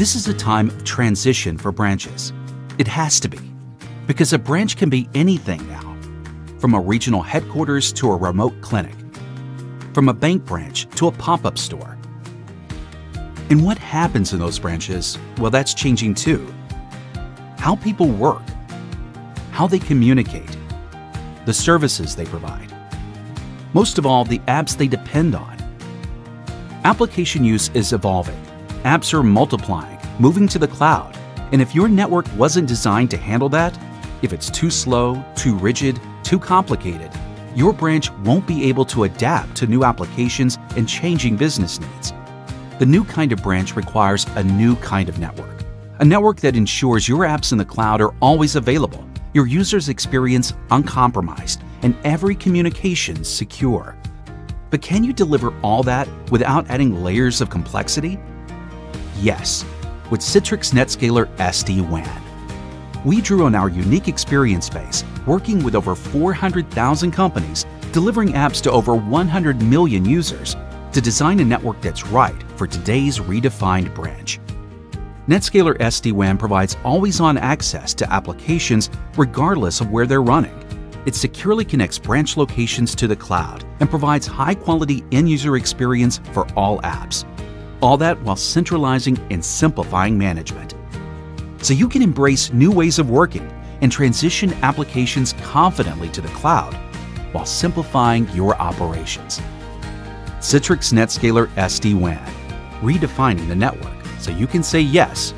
This is a time of transition for branches. It has to be, because a branch can be anything now, from a regional headquarters to a remote clinic, from a bank branch to a pop up store. And what happens in those branches? Well, that's changing too. How people work, how they communicate, the services they provide. Most of all, the apps they depend on. Application use is evolving. Apps are multiplying, moving to the cloud. And if your network wasn't designed to handle that, if it's too slow, too rigid, too complicated, your branch won't be able to adapt to new applications and changing business needs. The new kind of branch requires a new kind of network. A network that ensures your apps in the cloud are always available, your users' experience uncompromised, and every communication secure. But can you deliver all that without adding layers of complexity? Yes, with Citrix NetScaler SD-WAN. We drew on our unique experience base working with over 400,000 companies, delivering apps to over 100 million users to design a network that's right for today's redefined branch. NetScaler SD-WAN provides always-on access to applications regardless of where they're running. It securely connects branch locations to the cloud and provides high-quality end-user experience for all apps. All that while centralizing and simplifying management. So you can embrace new ways of working and transition applications confidently to the cloud while simplifying your operations. Citrix NetScaler SD-WAN, redefining the network so you can say yes